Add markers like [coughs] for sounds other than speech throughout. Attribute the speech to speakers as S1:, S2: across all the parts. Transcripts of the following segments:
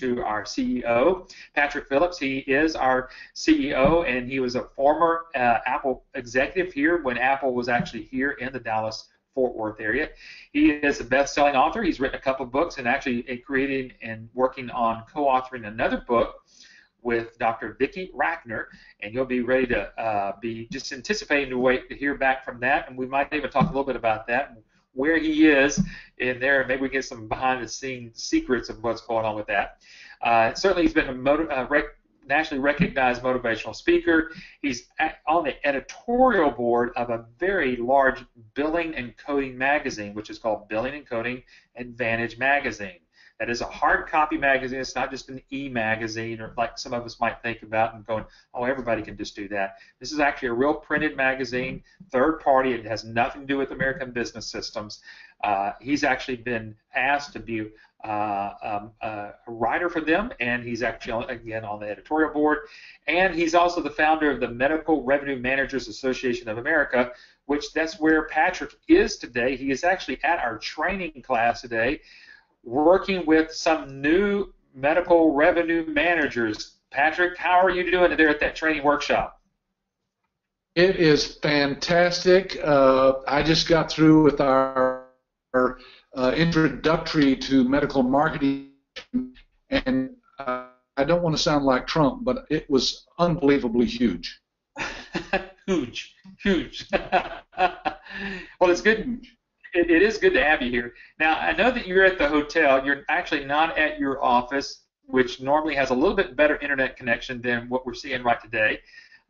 S1: to our CEO, Patrick Phillips. He is our CEO, and he was a former uh, Apple executive here when Apple was actually here in the Dallas Fort Worth area. He is a best-selling author. He's written a couple of books and actually creating and working on co-authoring another book with Dr. Vicki Rackner, and you'll be ready to uh, be just anticipating to wait to hear back from that, and we might even talk a little bit about that, where he is in there, maybe we get some behind-the-scenes secrets of what's going on with that. Uh, certainly, he's been a motiv- uh, rec- nationally recognized motivational speaker. He's on the editorial board of a very large billing and coding magazine, which is called Billing and Coding Advantage Magazine. That is a hard copy magazine. It's not just an e-magazine or like some of us might think about and going, oh, everybody can just do that. This is actually a real printed magazine, third party. It has nothing to do with American business systems. Uh, he's actually been asked to be uh, um, uh, a writer for them, and he's actually again on the editorial board. And he's also the founder of the Medical Revenue Managers Association of America, which that's where Patrick is today. He is actually at our training class today working with some new medical revenue managers. Patrick, how are you doing there at that training workshop?
S2: It is fantastic. Uh, I just got through with our, our uh, introductory to medical marketing, and uh, I don't want to sound like Trump, but it was unbelievably huge. [laughs]
S1: huge, huge. [laughs] well, it's good it, it is good to have you here. Now, I know that you're at the hotel. You're actually not at your office, which normally has a little bit better internet connection than what we're seeing right today.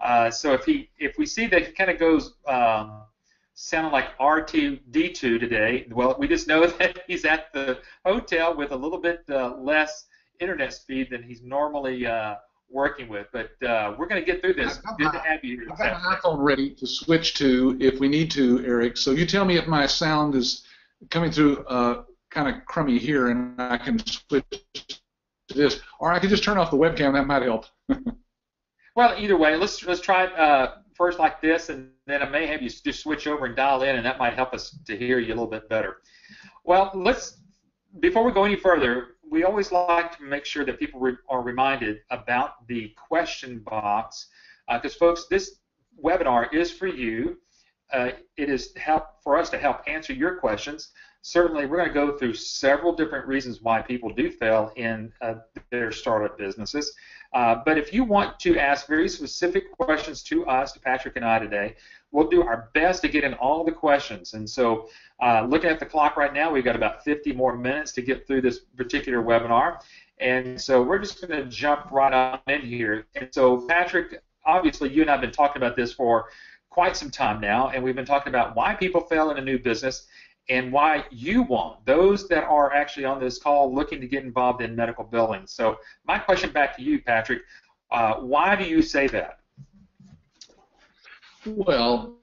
S1: Uh, so if he, if we see that he kind of goes um, sounding like R2D2 today, well, we just know [laughs] that he's at the hotel with a little bit uh, less internet speed than he's normally uh, working with. But uh, we're going to get through this.
S2: I've Good to have you here. I've got an iPhone ready to switch to if we need to, Eric. So you tell me if my sound is coming through uh, kind of crummy here, and I can switch to this, or I can just turn off the webcam. That might help. [laughs]
S1: well, either way, let's let's try it uh, first like this, and then I may have you just switch over and dial in, and that might help us to hear you a little bit better. Well, let's before we go any further, we always like to make sure that people re- are reminded about the question box because, uh, folks, this webinar is for you. Uh, it is help for us to help answer your questions. Certainly, we're going to go through several different reasons why people do fail in uh, their startup businesses. Uh, but if you want to ask very specific questions to us, to Patrick and I today, we'll do our best to get in all the questions. And so, uh, looking at the clock right now, we've got about 50 more minutes to get through this particular webinar. And so, we're just going to jump right on in here. And so, Patrick, obviously, you and I have been talking about this for quite some time now, and we've been talking about why people fail in a new business and why you won't. Those that are actually on this call looking to get involved in medical billing. So, my question back to you, Patrick, uh, why do you say that?
S2: Well,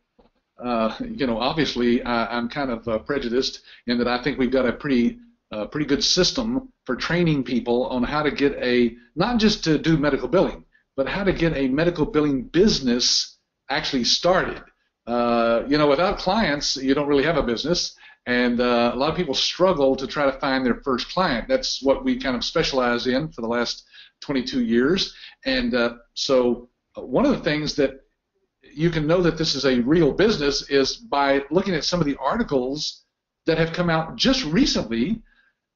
S2: uh, you know, obviously I, am kind of uh, prejudiced in that I think we've got a pretty uh, pretty good system for training people on how to get a not just to do medical billing, but how to get a medical billing business actually started. Uh, you know, without clients, you don't really have a business, and uh, a lot of people struggle to try to find their first client. That's what we kind of specialize in for the last 22 years, and so one of the things that you can know that this is a real business is by looking at some of the articles that have come out just recently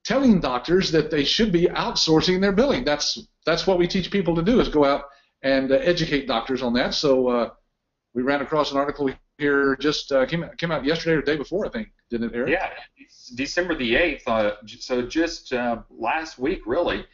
S2: telling doctors that they should be outsourcing their billing. That's that's what we teach people to do is go out and uh, educate doctors on that. So uh, we ran across an article here just uh, came came out yesterday or the day before, I think, didn't it, Eric?
S1: Yeah, December the eighth. Uh, so just uh, last week, really.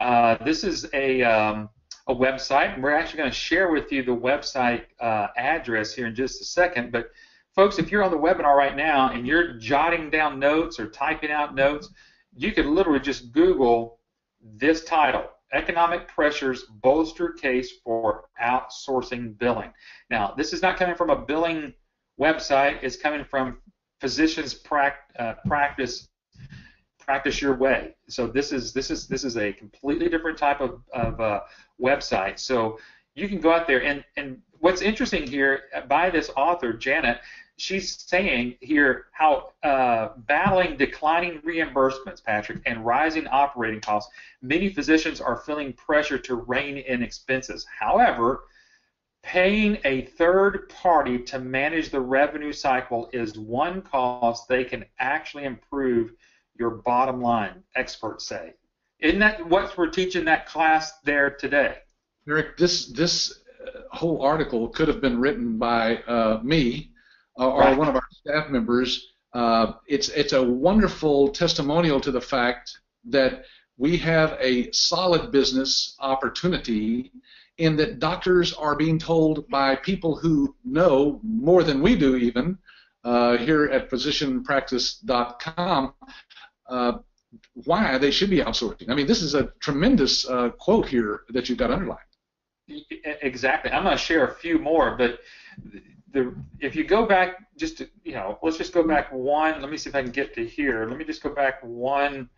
S1: Uh, this is a um, a website, and we're actually going to share with you the website uh, address here in just a second. But folks, if you're on the webinar right now and you're jotting down notes or typing out notes, you could literally just Google this title, Economic Pressures Bolster Case for Outsourcing Billing. Now, this is not coming from a billing website. It's coming from Physicians uh, Practice practice your way. So this is this is this is a completely different type of, of uh, website. So you can go out there and and what's interesting here by this author Janet, she's saying here how uh, battling declining reimbursements, Patrick, and rising operating costs, many physicians are feeling pressure to rein in expenses. However, paying a third party to manage the revenue cycle is one cost they can actually improve your bottom line, experts say. Isn't that what we're teaching that class there today?
S2: Eric, this this uh, whole article could have been written by uh, me uh, or right. one of our staff members. Uh, it's it's a wonderful testimonial to the fact that we have a solid business opportunity in that doctors are being told by people who know more than we do even uh, here at physicianpractice.com uh, why they should be outsourcing. I mean, this is a tremendous uh, quote here that you've got underlined.
S1: Exactly. I'm going to share a few more, but the if you go back just to, you know, let's just go back one. Let me see if I can get to here. Let me just go back one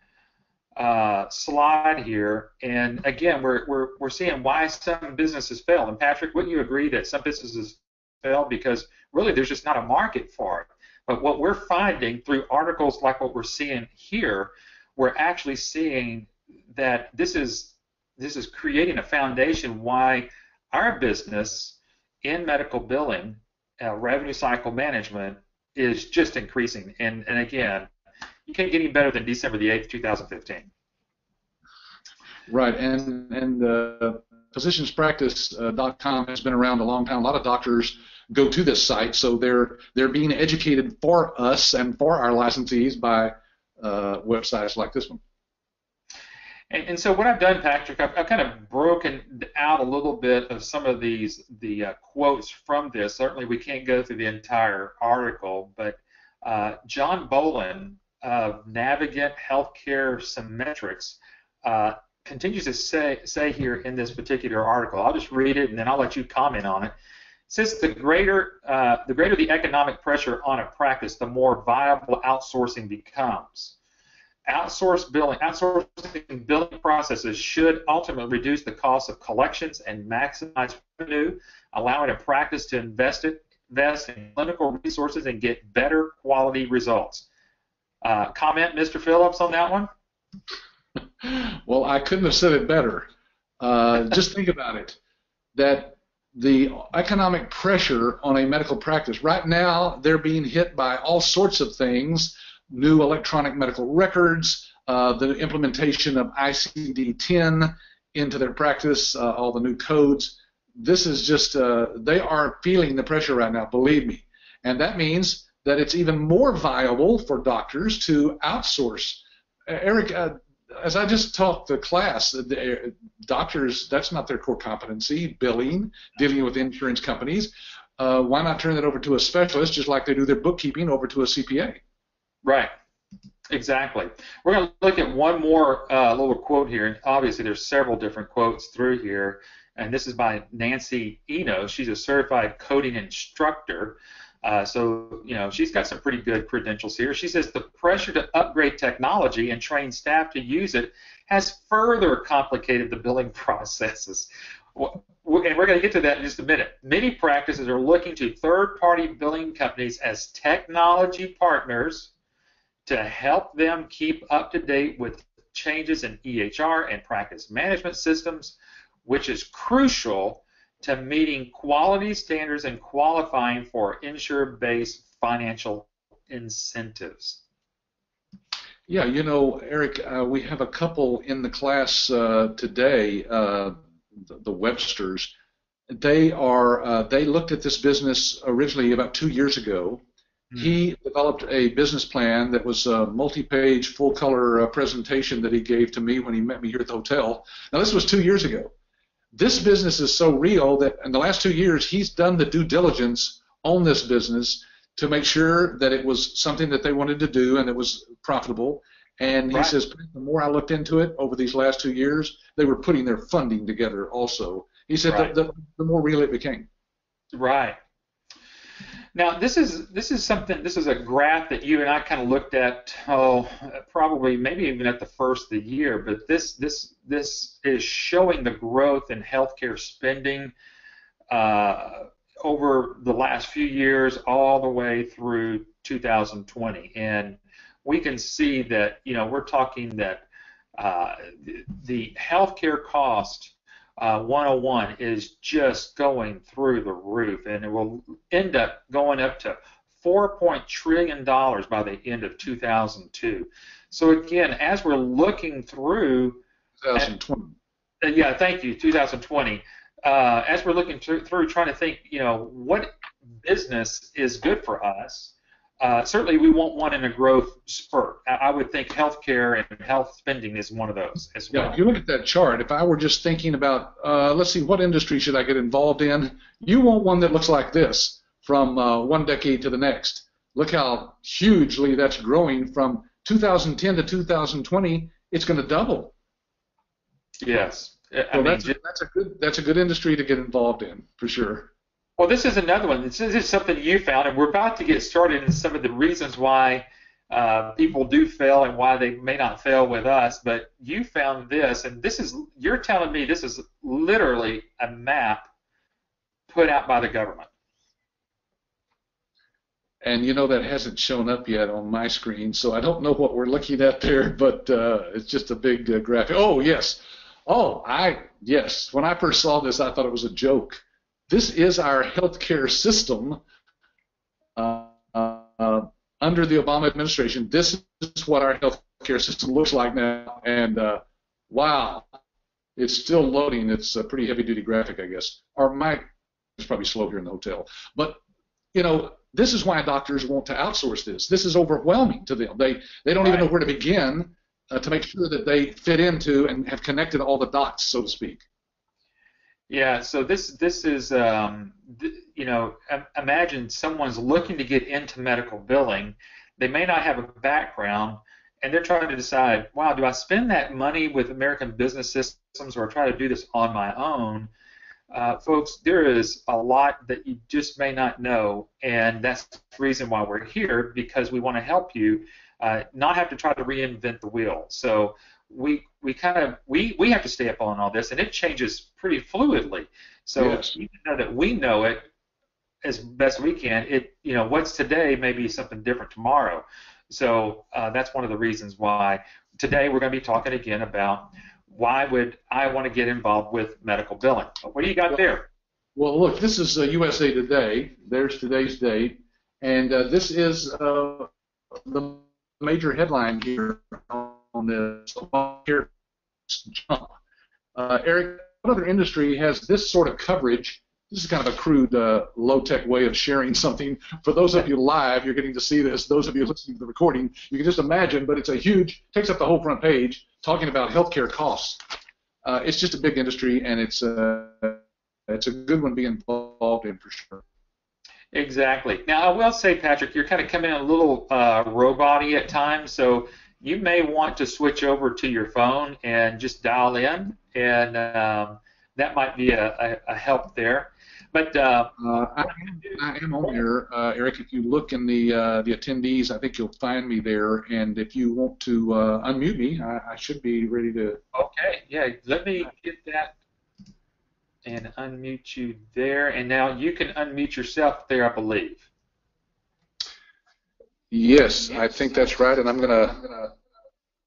S1: uh, slide here, and again, we're we're we're seeing why some businesses fail. And Patrick, wouldn't you agree that some businesses fail because really there's just not a market for it? But what we're finding through articles like what we're seeing here, we're actually seeing that this is this is creating a foundation why our business in medical billing, uh, revenue cycle management is just increasing. And and again, you can't get any better than December the 8th, 2015.
S2: Right, and and uh, physicianspractice.com has been around a long time. A lot of doctors go to this site, so they're they're being educated for us and for our licensees by uh, websites like this one.
S1: And, and, so what I've done, Patrick, I've, I've, kind of broken out a little bit of some of these the uh, quotes from this. Certainly, we can't go through the entire article, but uh, John Bolin of Navigant Healthcare Cymetrix uh, continues to say say here in this particular article. I'll just read it and then I'll let you comment on it. Since the greater uh, the greater the economic pressure on a practice, the more viable outsourcing becomes. Outsourced billing, outsourcing billing processes should ultimately reduce the cost of collections and maximize revenue, allowing a practice to invest it, invest in clinical resources and get better quality results. Uh, comment, Mr. Phillips, on that one?
S2: well, I couldn't have said it better. Uh, just think about it. That the economic pressure on a medical practice. Right now, they're being hit by all sorts of things new electronic medical records, uh, the implementation of ICD 10 into their practice, uh, all the new codes. This is just, uh, they are feeling the pressure right now, believe me. And that means that it's even more viable for doctors to outsource. Eric, uh, as I just taught the class, the doctors, that's not their core competency, billing, dealing with insurance companies. Uh, why not turn that over to a specialist just like they do their bookkeeping over to a CPA?
S1: Right. Exactly. We're going to look at one more uh, little quote here. Obviously, there's several different quotes through here, and this is by Nancy Eno. She's a certified coding instructor. Uh, so, you know, she's got some pretty good credentials here. She says the pressure to upgrade technology and train staff to use it has further complicated the billing [laughs] processes. And we're going to get to that in just a minute. Many practices are looking to third party billing companies as technology partners to help them keep up to date with changes in EHR and practice management systems, which is crucial to meeting quality standards and qualifying for insurer-based financial incentives.
S2: Yeah, you know, Eric, uh, we have a couple in the class uh, today, uh, the, the, Websters. They are uh, they looked at this business originally about two years ago. Mm-hmm. He developed a business plan that was a multi-page, full-color uh, presentation that he gave to me when he met me here at the hotel. Now, this was two years ago this business is so real that in the last two years he's done the due diligence on this business to make sure that it was something that they wanted to do and it was profitable. And he right. says the more I looked into it over these last two years, they were putting their funding together also. He said right. the, the, the more real it became.
S1: Right. Now this is this is something this is a graph that you and I kind of looked at oh probably maybe even at the first of the year but this this this is showing the growth in healthcare spending uh, over the last few years all the way through 2020 and we can see that you know we're talking that uh, the, the healthcare cost uh, 101 is just going through the roof, and it will end up going up to 4. trillion dollars by the end of 2002. So again, as we're looking through
S2: 2020.
S1: Uh, yeah, thank you, 2020. Uh, as we're looking through, through, trying to think, you know, what business is good for us uh, certainly, we want one in a growth spurt. I would think healthcare and health spending is one of those as well.
S2: Yeah, if you look at that chart, if I were just thinking about, uh, let's see, what industry should I get involved in? You want one that looks like this from uh, one decade to the next. Look how hugely that's growing from 2010 to 2020. It's going to double.
S1: Yes,
S2: I so mean, that's, a, that's a good that's a good industry to get involved in for sure.
S1: Well, this is another one. This is something you found, and we're about to get started in some of the reasons why uh, people do fail and why they may not fail with us. But you found this, and this is you're telling me this is literally a map put out by the government.
S2: And you know that hasn't shown up yet on my screen, so I don't know what we're looking at there, [laughs] but uh, it's just a big uh, graphic. Oh yes, oh I yes. When I first saw this, I thought it was a joke this is our healthcare system uh, uh, under the Obama administration. This is what our healthcare system looks like now, and uh, wow, it's still loading. It's a pretty heavy-duty graphic, I guess. Or my it's probably slow here in the hotel, but you know, this is why doctors want to outsource this. This is overwhelming to them. They they don't right. even know where to begin uh, to make sure that they fit into and have connected all the dots, so to speak.
S1: Yeah, so this this is um, th- you know imagine someone's looking to get into medical billing, they may not have a background, and they're trying to decide, wow, do I spend that money with American business systems or try to do this on my own? Uh, folks, there is a lot that you just may not know, and that's the reason why we're here because we want to help you uh, not have to try to reinvent the wheel. So we we kind of we we have to stay up on all this, and it changes pretty fluidly. So yes. even though that we know it as best we can, it you know what's today may be something different tomorrow. So uh, that's one of the reasons why today we're going to be talking again about why would I want to get involved with medical billing. What do you got there?
S2: Well, look, this is uh, USA Today. There's today's date, and uh, this is uh, the major headline here on this here jump. Uh, Eric, what other industry has this sort of coverage? This is kind of a crude, uh, low-tech way of sharing something. For those of you live, you're getting to see this. Those of you listening to the recording, you can just imagine. But it's a huge, takes up the whole front page, talking about healthcare costs. Uh, it's just a big industry, and it's a uh, it's a good one to be involved in for sure.
S1: Exactly. Now, I will say, Patrick, you're kind of coming in a little uh, robot at times, so you may want to switch over to your phone and just dial in, and um, that might be a, a, a help there. But uh,
S2: uh, I, am, I am on here, uh, Eric. If you look in the uh, the attendees, I think you'll find me there. And if you want to uh, unmute me, I, I, should be ready to.
S1: Okay. Yeah. Let me get that and unmute you there. And now you can unmute yourself there, I believe.
S2: Yes, I think that's right, and I'm gonna,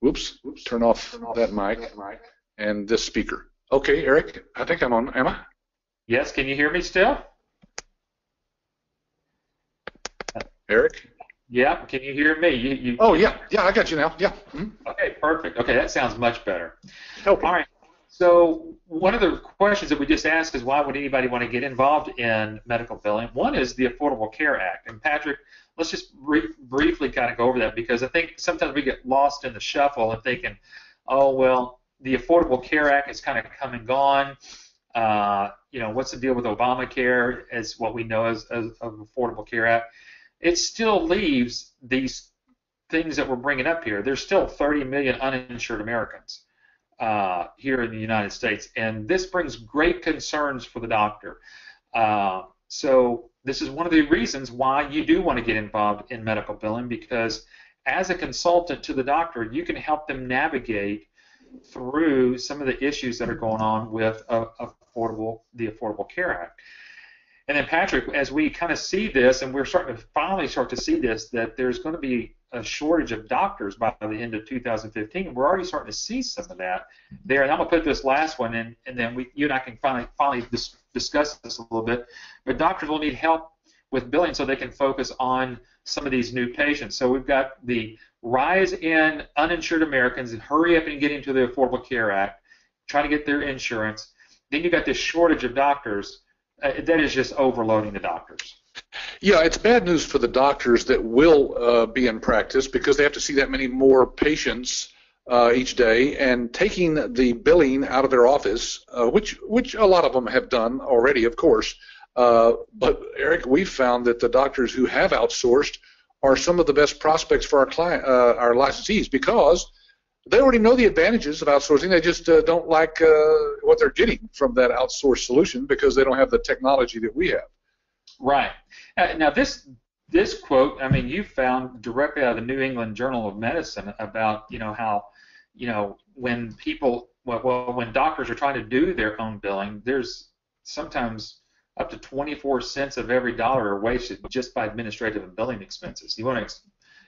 S2: whoops, turn off that mic and this speaker. Okay, Eric, I think I'm on. Am I?
S1: Yes. Can you hear me still?
S2: Eric.
S1: Yeah. Can you hear me? You, you,
S2: oh yeah, yeah, I got you now. Yeah.
S1: Mm-hmm. Okay, perfect. Okay, that sounds much better. All right. So one of the questions that we just asked is why would anybody want to get involved in medical billing? One is the Affordable Care Act, and Patrick let's just brief, briefly kind of go over that because I think sometimes we get lost in the shuffle and thinking, oh well, the Affordable Care Act is kind of come and gone. Uh, you know, what's the deal with Obamacare as what we know as, as of Affordable Care Act? It still leaves these things that we're bringing up here. There's still 30 million uninsured Americans uh, here in the United States, and this brings great concerns for the doctor. Uh, so this is one of the reasons why you do want to get involved in medical billing because as a consultant to the doctor, you can help them navigate through some of the issues that are going on with affordable the Affordable Care Act. And then Patrick, as we kind of see this, and we're starting to finally start to see this, that there's going to be a shortage of doctors by the end of 2015. We're already starting to see some of that there. And I'm going to put this last one in, and then we, you and I can finally finally dis- discuss this a little bit. But doctors will need help with billing so they can focus on some of these new patients. So we've got the rise in uninsured Americans and hurry up and get into the Affordable Care Act, trying to get their insurance. Then you've got this shortage of doctors uh, that is just overloading the doctors.
S2: Yeah, it's bad news for the doctors that will uh, be in practice because they have to see that many more patients uh, each day, and taking the billing out of their office, uh, which which a lot of them have done already, of course. Uh, but Eric, we've found that the doctors who have outsourced are some of the best prospects for our client, uh, our licensees, because they already know the advantages of outsourcing. They just uh, don't like uh, what they're getting from that outsourced solution because they don't have the technology that we have.
S1: Right. Now this this quote, I mean, you found directly out of the New England Journal of Medicine about you know how you know when people well, well when doctors are trying to do their own billing, there's sometimes up to 24 cents of every dollar are wasted just by administrative and billing expenses. You want to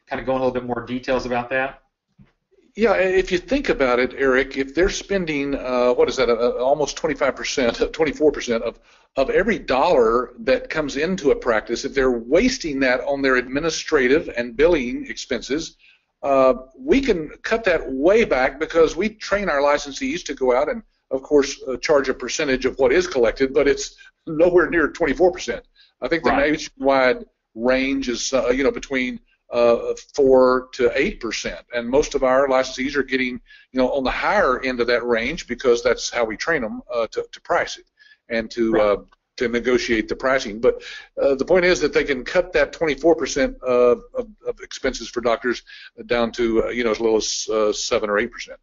S1: kind of go in a little bit more details about that?
S2: Yeah, if you think about it, Eric, if they're spending uh, what is that, uh, almost 25%, 24% [laughs] of of every dollar that comes into a practice, if they're wasting that on their administrative and billing expenses, uh, we can cut that way back because we train our licensees to go out and, of course, uh, charge a percentage of what is collected, but it's nowhere near 24%. I think the right. nationwide range is, uh, you know, between uh, four to eight percent, and most of our licensees are getting, you know, on the higher end of that range because that's how we train them uh, to, to price it and to right. To negotiate the pricing. But uh, the point is that they can cut that 24 percent of, of, expenses for doctors down to, uh, you know, as little as uh, seven or eight percent.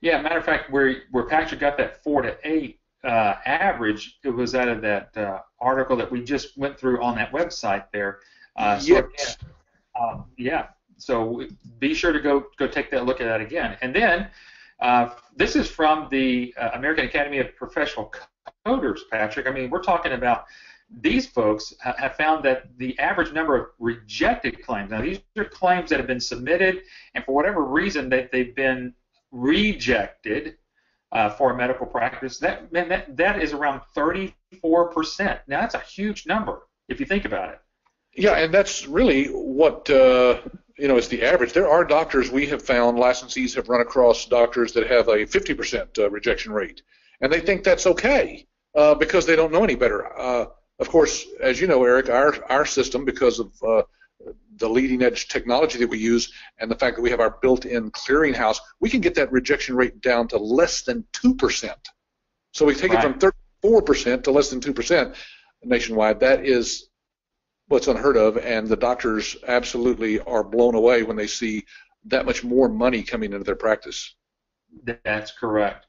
S1: Yeah, matter of fact, where where Patrick got that four to eight uh, average, it was out of that uh, article that we just went through on that website there.
S2: Uh, so yes.
S1: Um, yeah. So be sure to go go take that look at that again. And then uh, this is from the uh, American Academy of Professional Coders, Patrick. I mean, we're talking about these folks have found that the average number of rejected claims. Now, these are claims that have been submitted, and for whatever reason that they've been rejected uh, for a medical practice. That man, that that is around 34 percent. Now, that's a huge number if you think about it.
S2: Yeah, and that's really what uh, you know is the average. There are doctors we have found licensees have run across doctors that have a 50% uh, rejection rate, and they think that's okay uh, because they don't know any better. Uh, of course, as you know, Eric, our our system because of uh, the leading edge technology that we use and the fact that we have our built-in clearinghouse, we can get that rejection rate down to less than two percent. So we take right. it from 34 percent to less than two percent nationwide. That is what's unheard of, and the doctors absolutely are blown away when they see that much more money coming into their practice.
S1: That's correct.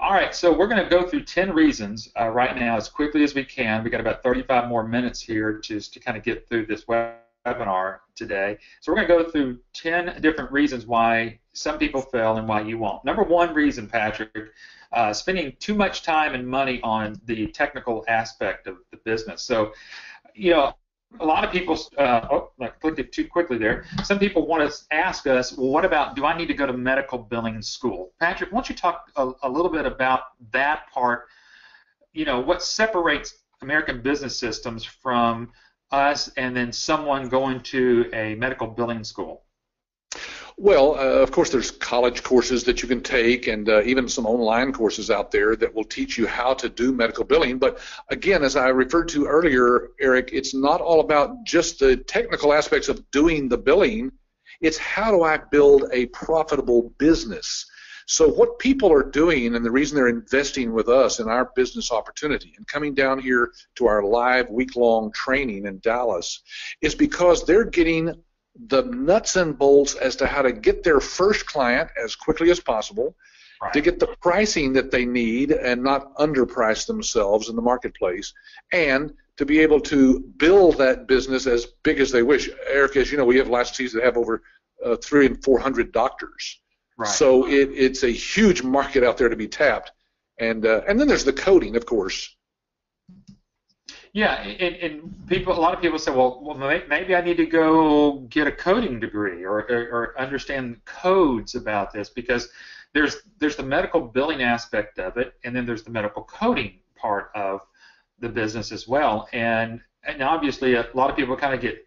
S1: All right, so we're going to go through 10 reasons uh, right now as quickly as we can. we got about 35 more minutes here just to kind of get through this webinar today. So we're going to go through 10 different reasons why some people fail and why you won't. Number one reason, Patrick, uh, spending too much time and money on the technical aspect of the business. So, you know, a lot of people, uh, oh, I clicked it too quickly there. Some people want to ask us, well, what about, do I need to go to medical billing school? Patrick, why don't you talk a, a little bit about that part? You know, what separates American business systems from us and then someone going to a medical billing school?
S2: Well, uh, of course, there's college courses that you can take, and uh, even some online courses out there that will teach you how to do medical billing. But again, as I referred to earlier, Eric, it's not all about just the technical aspects of doing the billing. It's how do I build a profitable business? So what people are doing, and the reason they're investing with us in our business opportunity and coming down here to our live week-long training in Dallas, is because they're getting the nuts and bolts as to how to get their first client as quickly as possible, right. to get the pricing that they need and not underprice themselves in the marketplace, and to be able to build that business as big as they wish. Eric, as you know, we have licensees that have over uh, three and four hundred doctors.
S1: Right.
S2: So it, it's a huge market out there to be tapped, and uh, and then there's the coding, of course.
S1: Yeah, and, and people, a lot of people say, well, well, maybe I need to go get a coding degree or, or, or understand codes about this because there's there's the medical billing aspect of it, and then there's the medical coding part of the business as well. And and obviously, a lot of people kind of get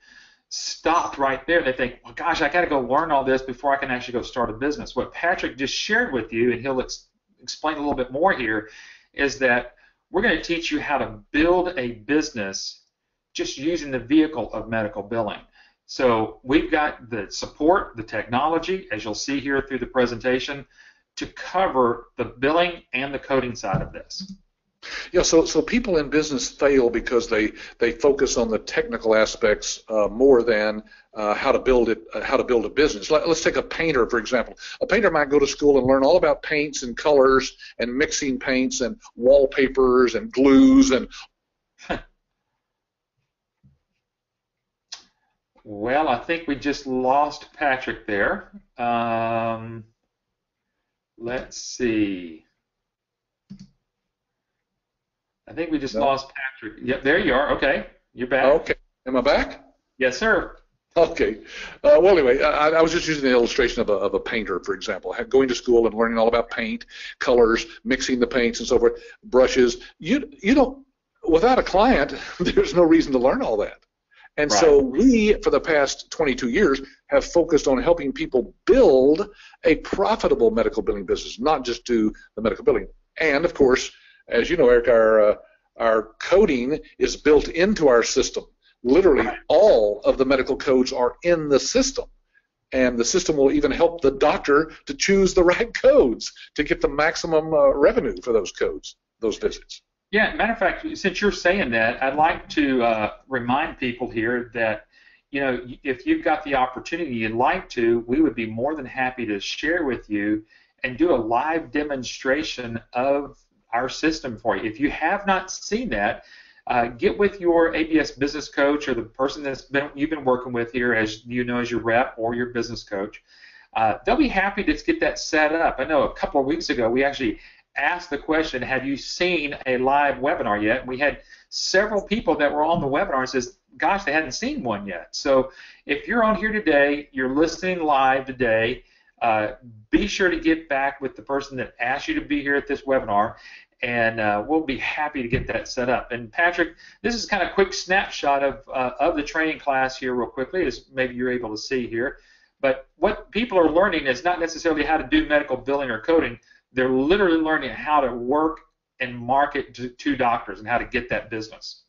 S1: stopped right there. They think, well, gosh, I got to go learn all this before I can actually go start a business. What Patrick just shared with you, and he'll ex- explain a little bit more here, is that we're going to teach you how to build a business just using the vehicle of medical billing. So we've got the support, the technology, as you'll see here through the presentation, to cover the billing and the coding side of this.
S2: Yeah, so so people in business fail because they they focus on the technical aspects uh, more than uh, how to build it, uh, how to build a business. Let, us take a painter for example. A painter might go to school and learn all about paints and colors and mixing paints and wallpapers and glues and. [laughs]
S1: well, I think we just lost Patrick there. Um, let's see. I think we just no. lost Patrick. Yep, there you are. Okay, you're back.
S2: Okay, am I back?
S1: Yes, sir.
S2: Okay. Uh, well, anyway, I, I, was just using the illustration of a, of a painter, for example, going to school and learning all about paint, colors, mixing the paints and so forth, brushes. You you don't without a client, [laughs] there's no reason to learn all that. And right. so we, for the past 22 years, have focused on helping people build a profitable medical billing business, not just do the medical billing. And of course, as you know, Eric, our uh, our coding is built into our system. Literally, all of the medical codes are in the system, and the system will even help the doctor to choose the right codes to get the maximum uh, revenue for those codes, those visits.
S1: Yeah, matter of fact, since you're saying that, I'd like to uh, remind people here that you know if you've got the opportunity, you'd like to, we would be more than happy to share with you and do a live demonstration of our system for you. If you have not seen that, uh, get with your ABS business coach or the person that's been you've been working with here, as you know, as your rep or your business coach. Uh, they'll be happy to get that set up. I know a couple of weeks ago we actually asked the question, "Have you seen a live webinar yet?" We had several people that were on the webinar and says, "Gosh, they hadn't seen one yet." So if you're on here today, you're listening live today. Uh, be sure to get back with the person that asked you to be here at this webinar, and uh, we'll be happy to get that set up. And Patrick, this is kind of a quick snapshot of uh, of the training class here, real quickly, as maybe you're able to see here. But what people are learning is not necessarily how to do medical billing or coding. They're literally learning how to work and market to, to doctors and how to get that business.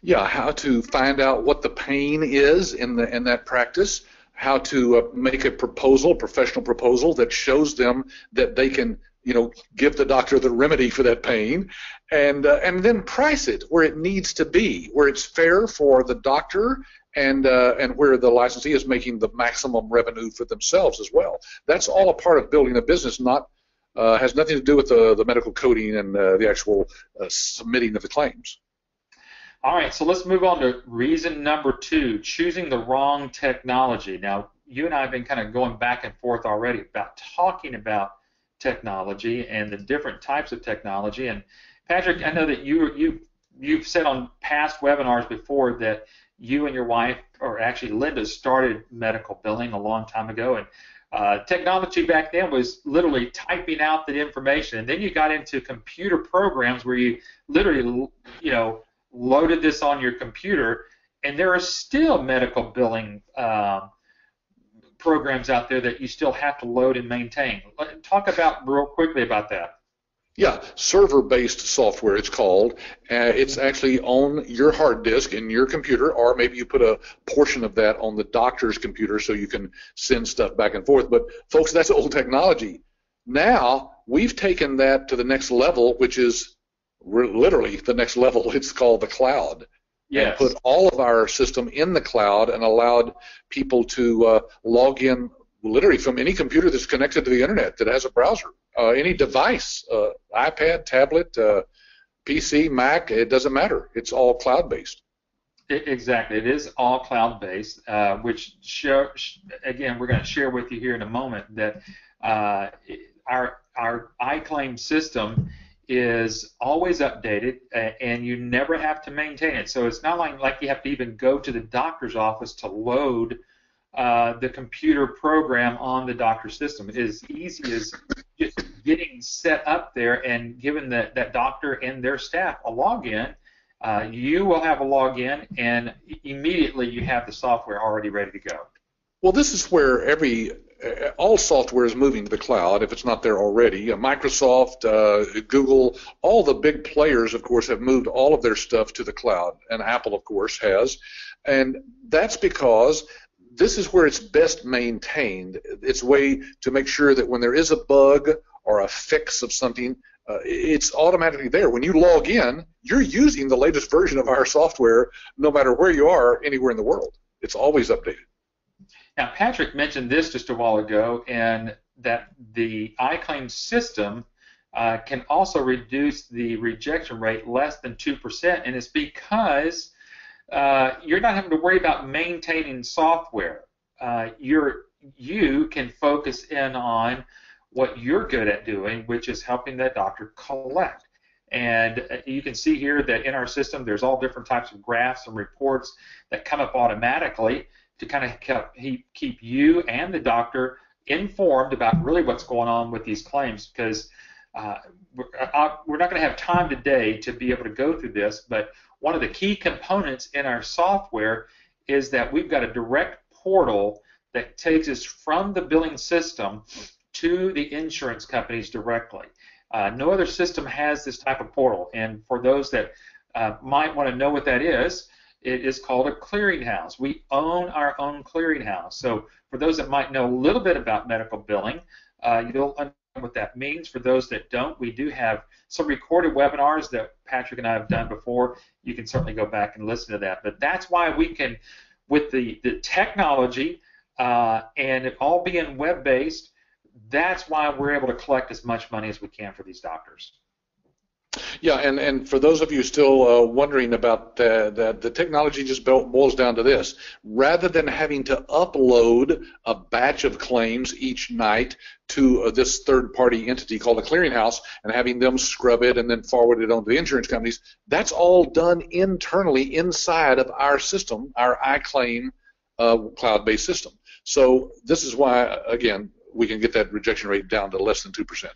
S2: Yeah, how to find out what the pain is in the in that practice how to uh, make a proposal, a professional proposal that shows them that they can, you know, give the doctor the remedy for that pain, and uh, and then price it where it needs to be, where it's fair for the doctor and uh, and where the licensee is making the maximum revenue for themselves as well. That's all a part of building a business, not uh, has nothing to do with the, the medical coding and uh, the actual uh, submitting of the claims.
S1: All right, so let's move on to reason number two, choosing the wrong technology. Now, you and I have been kind of going back and forth already about talking about technology and the different types of technology. And Patrick, I know that you you you've said on past webinars before that you and your wife, or actually Linda, started medical billing a long time ago, and uh, technology back then was literally typing out the information, and then you got into computer programs where you literally, you know, loaded this on your computer, and there are still medical billing uh, programs out there that you still have to load and maintain. Talk about real quickly about that.
S2: Yeah, server-based software it's called. Uh, it's actually on your hard disk in your computer, or maybe you put a portion of that on the doctor's computer so you can send stuff back and forth. But folks, that's old technology. Now we've taken that to the next level, which is literally the next level. [laughs] It's called the cloud.
S1: Yes.
S2: And put all of our system in the cloud and allowed people to uh, log in literally from any computer that's connected to the internet that has a browser, uh, any device, uh, iPad, tablet, uh, PC, Mac, it doesn't matter. It's all cloud based.
S1: Exactly. It is all cloud based, uh, which show, again we're going to share with you here in a moment that uh, our our iClaim system is always updated and you never have to maintain it. So it's not like, like you have to even go to the doctor's office to load uh, the computer program on the doctor's system. It is easy as just getting set up there and giving that, that doctor and their staff a login. Uh, you will have a login and immediately you have the software already ready to go.
S2: Well, this is where every uh, all software is moving to the cloud if it's not there already. Uh, Microsoft, uh, Google, all the big players, of course, have moved all of their stuff to the cloud, and Apple, of course, has. And that's because this is where it's best maintained. It's way to make sure that when there is a bug or a fix of something, uh, it's automatically there. When you log in, you're using the latest version of our software no matter where you are anywhere in the world. It's always updated.
S1: Now, Patrick mentioned this just a while ago, and that the iClaim system uh, can also reduce the rejection rate less than 2%, and it's because uh, you're not having to worry about maintaining software. Uh, you're, you can focus in on what you're good at doing, which is helping that doctor collect. And uh, you can see here that in our system, there's all different types of graphs and reports that come up automatically to kind of keep, keep you and the doctor informed about really what's going on with these claims because uh, we're, uh, we're not going to have time today to be able to go through this, but one of the key components in our software is that we've got a direct portal that takes us from the billing system to the insurance companies directly. Uh, no other system has this type of portal, and for those that uh, might want to know what that is, it is called a clearinghouse. We own our own clearinghouse. So for those that might know a little bit about medical billing, uh, you'll understand what that means. For those that don't, we do have some recorded webinars that Patrick and I have done before. You can certainly go back and listen to that. But that's why we can, with the, the technology uh, and it all being web-based, that's why we're able to collect as much money as we can for these doctors.
S2: Yeah, and, and for those of you still uh, wondering about that, the, technology just boils down to this. Rather than having to upload a batch of claims each night to uh, this third-party entity called a clearinghouse and having them scrub it and then forward it on to the insurance companies, that's all done internally inside of our system, our iClaim uh, cloud-based system. So this is why, again, we can get that rejection rate down to less than 2%.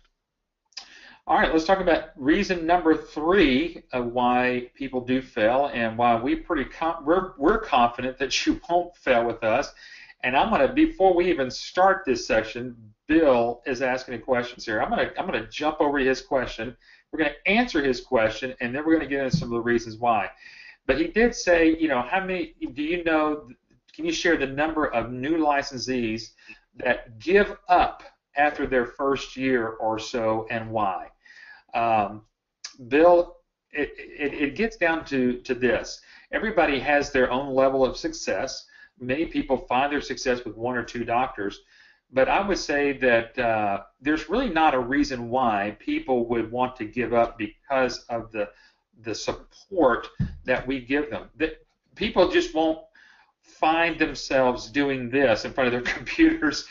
S1: All right, let's talk about reason number three of why people do fail and why we pretty com- we're, we're confident that you won't fail with us. And I'm gonna before we even start this section, Bill is asking a question here. I'm gonna I'm gonna jump over his question. We're gonna answer his question, and then we're gonna get into some of the reasons why. But he did say, you know, how many do you know? Can you share the number of new licensees that give up after their first year or so, and why? Um, Bill, it, it, it gets down to, to this. Everybody has their own level of success. Many people find their success with one or two doctors. But I would say that uh, there's really not a reason why people would want to give up because of the the support that we give them. That people just won't find themselves doing this in front of their [laughs] computers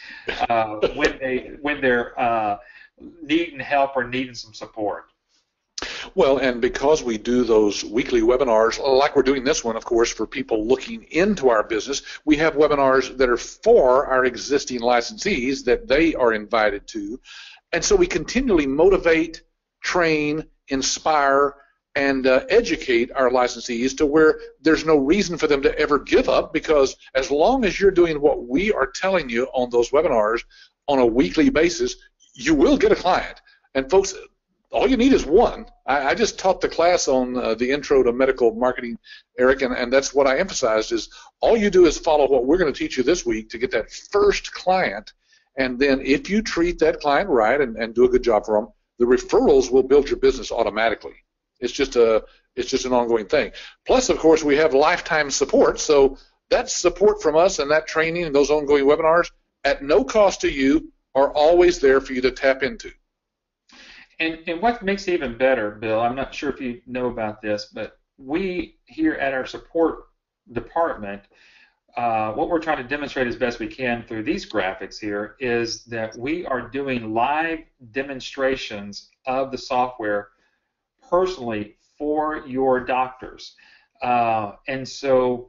S1: uh, when they when they're uh, needing help or needing some support.
S2: Well, and because we do those weekly webinars, like we're doing this one, of course, for people looking into our business, we have webinars that are for our existing licensees that they are invited to. And so we continually motivate, train, inspire, and uh, educate our licensees to where there's no reason for them to ever give up because as long as you're doing what we are telling you on those webinars on a weekly basis, you will get a client. And folks, all you need is one. I, I just taught the class on uh, the intro to medical marketing, Eric, and, and that's what I emphasized is all you do is follow what we're going to teach you this week to get that first client. And then if you treat that client right and, and do a good job for them, the referrals will build your business automatically. It's just a it's just an ongoing thing. Plus, of course, we have lifetime support. So that support from us and that training and those ongoing webinars at no cost to you are always there for you to tap into.
S1: And, and what makes it even better, Bill, I'm not sure if you know about this, but we here at our support department, uh, what we're trying to demonstrate as best we can through these graphics here is that we are doing live demonstrations of the software personally for your doctors. Uh, and so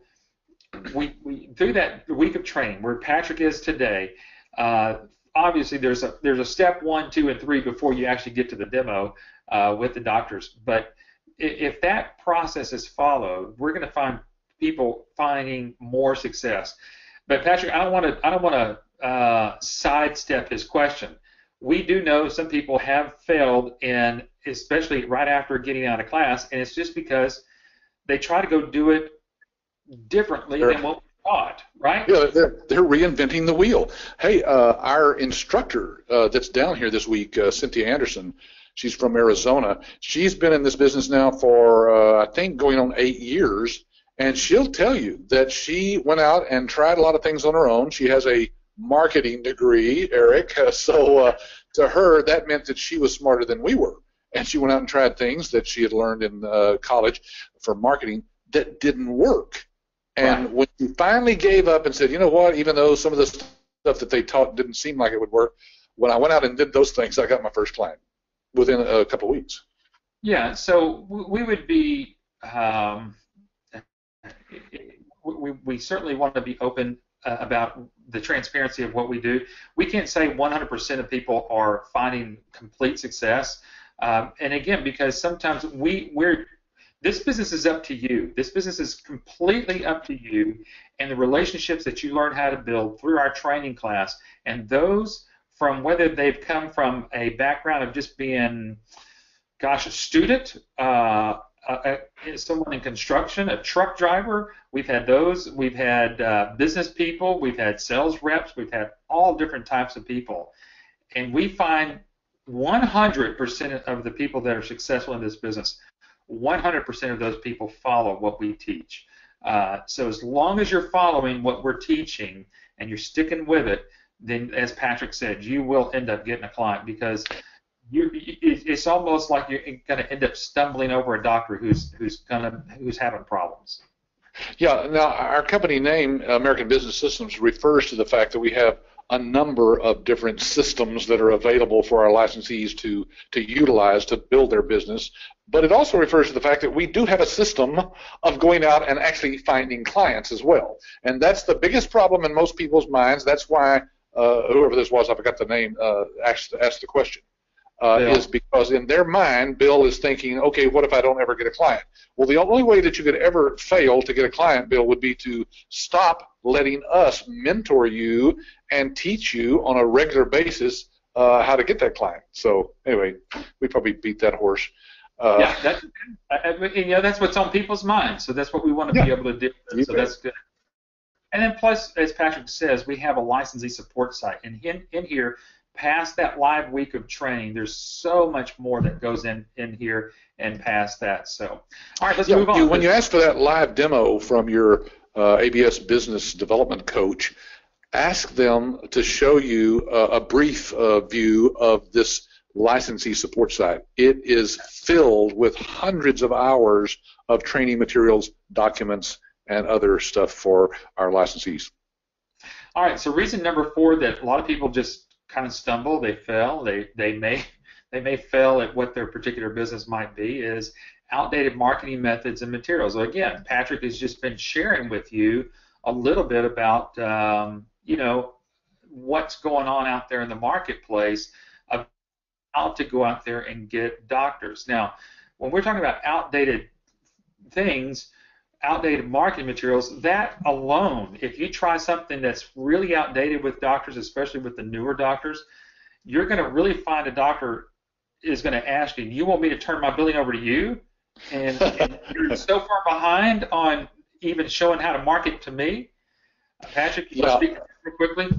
S1: we, we through that week of training, where Patrick is today, uh, obviously there's a there's a step one, two, and three before you actually get to the demo uh, with the doctors. But if that process is followed, we're going to find people finding more success. But Patrick, I don't want to I don't want to uh, sidestep his question. We do know some people have failed, and especially right after getting out of class, and it's just because they try to go do it differently sure. than what we taught, right?
S2: Yeah, they're, they're reinventing the wheel. Hey, uh, our instructor uh, that's down here this week, uh, Cynthia Anderson, she's from Arizona. She's been in this business now for, uh, I think, going on eight years, and she'll tell you that she went out and tried a lot of things on her own. She has a marketing degree, Eric, [laughs] so uh, to her, that meant that she was smarter than we were. And she went out and tried things that she had learned in uh, college for marketing that didn't work. And right. when you finally gave up and said, you know what, even though some of the stuff that they taught didn't seem like it would work, when I went out and did those things, I got my first client within a couple of weeks.
S1: Yeah, so we would be, um, we, we certainly want to be open uh, about the transparency of what we do. We can't say 100% of people are finding complete success. Um, and again, because sometimes we we're this business is up to you. This business is completely up to you and the relationships that you learn how to build through our training class. And those from whether they've come from a background of just being, gosh, a student, uh, a, a, someone in construction, a truck driver. We've had those. We've had uh, business people. We've had sales reps. We've had all different types of people. And we find 100% of the people that are successful in this business 100% of those people follow what we teach. Uh, so as long as you're following what we're teaching and you're sticking with it, then as Patrick said, you will end up getting a client because you, it's almost like you're going to end up stumbling over a doctor who's who's going who's having problems.
S2: Yeah. Now our company name, American Business Systems, refers to the fact that we have a number of different systems that are available for our licensees to, to utilize to build their business. But it also refers to the fact that we do have a system of going out and actually finding clients as well. And that's the biggest problem in most people's minds. That's why uh, whoever this was, I forgot the name, uh, asked, asked the question uh, yeah. is because in their mind, Bill is thinking, okay, what if I don't ever get a client? Well, the only way that you could ever fail to get a client, Bill, would be to stop letting us mentor you and teach you on a regular basis uh, how to get that client. So anyway, we probably beat that horse.
S1: Uh, yeah, that's, you know, that's what's on people's minds. So that's what we want to yeah, be able to do. So that's good. And then plus, as Patrick says, we have a licensee support site, and in, in here past that live week of training, there's so much more that goes in in here and past that. So, all right, let's yeah, move on.
S2: You, when you ask for that live demo from your uh, ABS business development coach, ask them to show you a brief uh, view of this licensee support site. It is filled with hundreds of hours of training materials, documents, and other stuff for our licensees.
S1: All right, so reason number four that a lot of people just kind of stumble, they fail, they they may [laughs] they may fail at what their particular business might be is outdated marketing methods and materials. So again, Patrick has just been sharing with you a little bit about um, you know what's going on out there in the marketplace how to go out there and get doctors. Now, when we're talking about outdated things, outdated marketing materials, that alone, if you try something that's really outdated with doctors, especially with the newer doctors, you're going to really find a doctor is going to ask you, "You want me to turn my billing over to you?" And, and you're so far behind on even showing how to market to me. Patrick, can you yeah. speak quickly?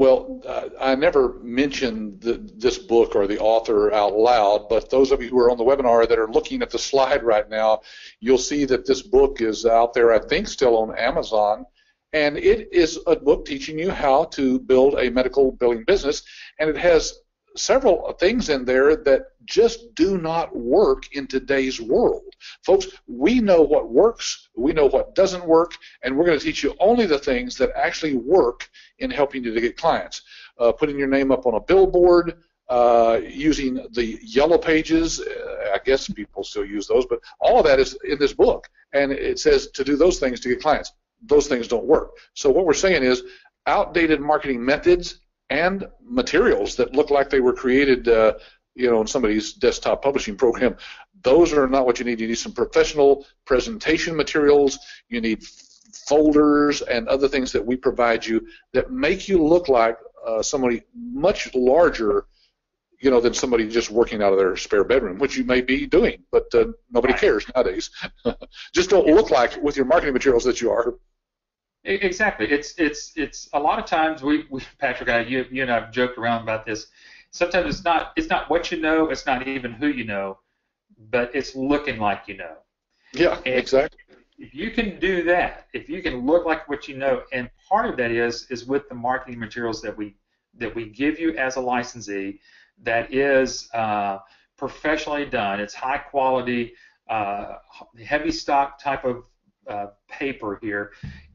S2: Well, uh, I never mentioned the, this book or the author out loud, but those of you who are on the webinar that are looking at the slide right now, you'll see that this book is out there, I think, still on Amazon. And it is a book teaching you how to build a medical billing business, and it has several things in there that just do not work in today's world. Folks, we know what works, we know what doesn't work, and we're going to teach you only the things that actually work in helping you to get clients. Uh, putting your name up on a billboard, uh, using the yellow pages. Uh, I guess people still use those, but all of that is in this book, and it says to do those things to get clients. Those things don't work. So what we're saying is outdated marketing methods and materials that look like they were created, uh, you know, in somebody's desktop publishing program. Those are not what you need. You need some professional presentation materials. You need folders and other things that we provide you that make you look like uh, somebody much larger, you know, than somebody just working out of their spare bedroom, which you may be doing, but uh, nobody cares nowadays. [laughs] just don't look like with your marketing materials that you are.
S1: Exactly. It's it's it's a lot of times we, we Patrick, I, you you and I've joked around about this. Sometimes it's not it's not what you know, it's not even who you know, but it's looking like you know.
S2: Yeah, and exactly.
S1: If you can do that, if you can look like what you know, and part of that is is with the marketing materials that we that we give you as a licensee, that is uh, professionally done. It's high quality, uh, heavy stock type of uh, paper here,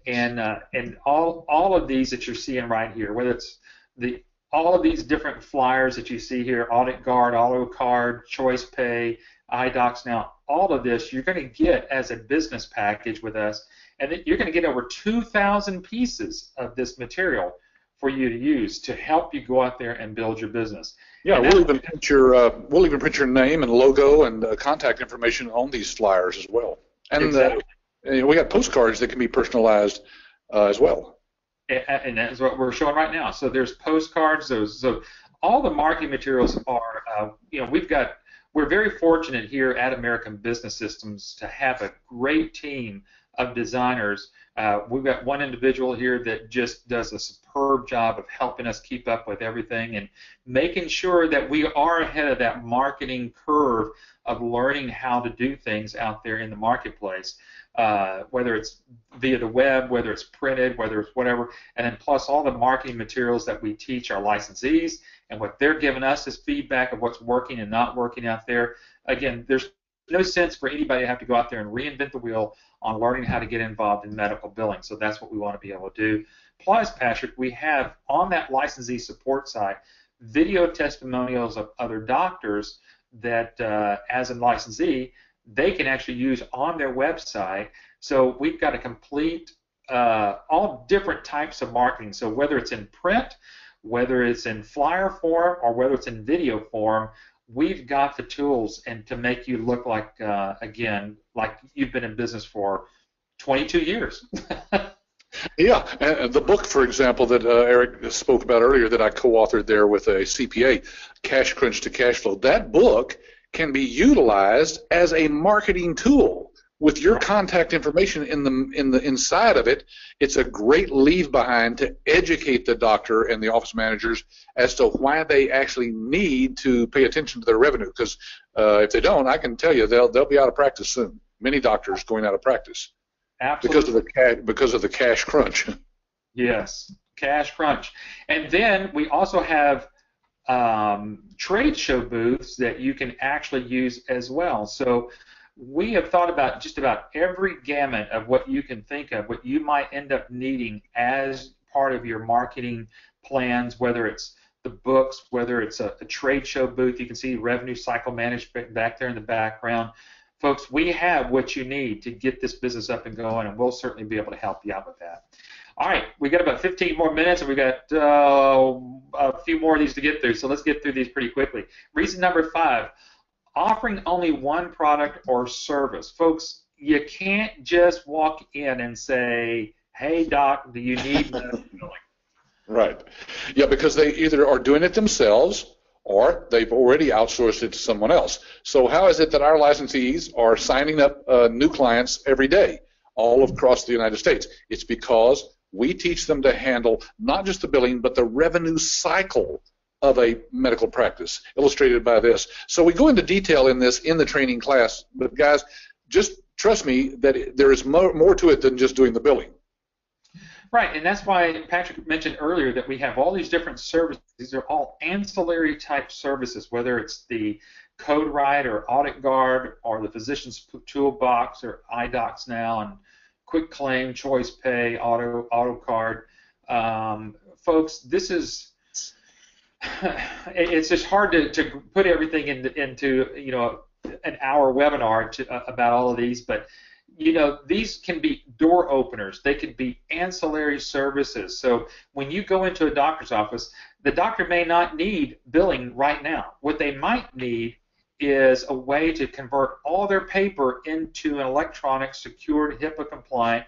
S1: and uh, and all all of these that you're seeing right here, whether it's the all of these different flyers that you see here, Audit Guard, Auto Card, Choice Pay, iDocs Now, all of this you're going to get as a business package with us, and you're going to get over 2,000 pieces of this material for you to use to help you go out there and build your business.
S2: Yeah, we'll even print your uh, we'll even print your name and logo and uh, contact information on these flyers as well. And uh, exactly. And we got postcards that can be personalized uh, as well.
S1: And that's what we're showing right now. So there's postcards. Those so all the marketing materials are. Uh, you know, we've got. We're very fortunate here at American Business Systems to have a great team of designers. Uh, we've got one individual here that just does a superb job of helping us keep up with everything and making sure that we are ahead of that marketing curve of learning how to do things out there in the marketplace uh, whether it's via the web, whether it's printed, whether it's whatever, and then plus all the marketing materials that we teach our licensees and what they're giving us is feedback of what's working and not working out there. Again, there's no sense for anybody to have to go out there and reinvent the wheel on learning how to get involved in medical billing. So that's what we want to be able to do. Plus, Patrick, we have on that licensee support side video testimonials of other doctors that, uh, as a licensee, they can actually use on their website. So we've got a complete, uh, all different types of marketing. So whether it's in print, whether it's in flyer form, or whether it's in video form, we've got the tools and to make you look like, uh, again, like you've been in business for 22 years. [laughs]
S2: Yeah, and the book, for example, that uh, Eric spoke about earlier, that I co-authored there with a CPA, Cash Crunch to Cash Flow. That book can be utilized as a marketing tool with your contact information in the in the inside of it it's a great leave behind to educate the doctor and the office managers as to why they actually need to pay attention to their revenue because uh, if they don't i can tell you they'll they'll be out of practice soon many doctors going out of practice
S1: Absolutely.
S2: because of the cash because of the cash crunch [laughs]
S1: yes cash crunch and then we also have um, trade show booths that you can actually use as well. So we have thought about just about every gamut of what you can think of, what you might end up needing as part of your marketing plans, whether it's the books, whether it's a, a trade show booth. You can see revenue cycle management back there in the background. Folks, we have what you need to get this business up and going, and we'll certainly be able to help you out with that. All right, we got about 15 more minutes, and we got uh, a few more of these to get through. So let's get through these pretty quickly. Reason number five: offering only one product or service. Folks, you can't just walk in and say, "Hey, doc, do you need? [laughs]
S2: Right. Yeah, because they either are doing it themselves or they've already outsourced it to someone else. So how is it that our licensees are signing up uh, new clients every day, all across the United States? It's because we teach them to handle not just the billing, but the revenue cycle of a medical practice, illustrated by this. So we go into detail in this in the training class, but guys, just trust me that there is more, more to it than just doing the billing.
S1: Right, and that's why Patrick mentioned earlier that we have all these different services. These are all ancillary type services, whether it's the CodeWrite or Audit Guard or the Physician's Toolbox or iDocs now and Quick Claim, Choice Pay, Auto Auto Card. Um, folks, this is [sighs] it's just hard to, to put everything into, into you know an hour webinar to, uh, about all of these, but you know these can be door openers. They can be ancillary services. So when you go into a doctor's office, the doctor may not need billing right now. What they might need is a way to convert all their paper into an electronic, secured, HIPAA compliant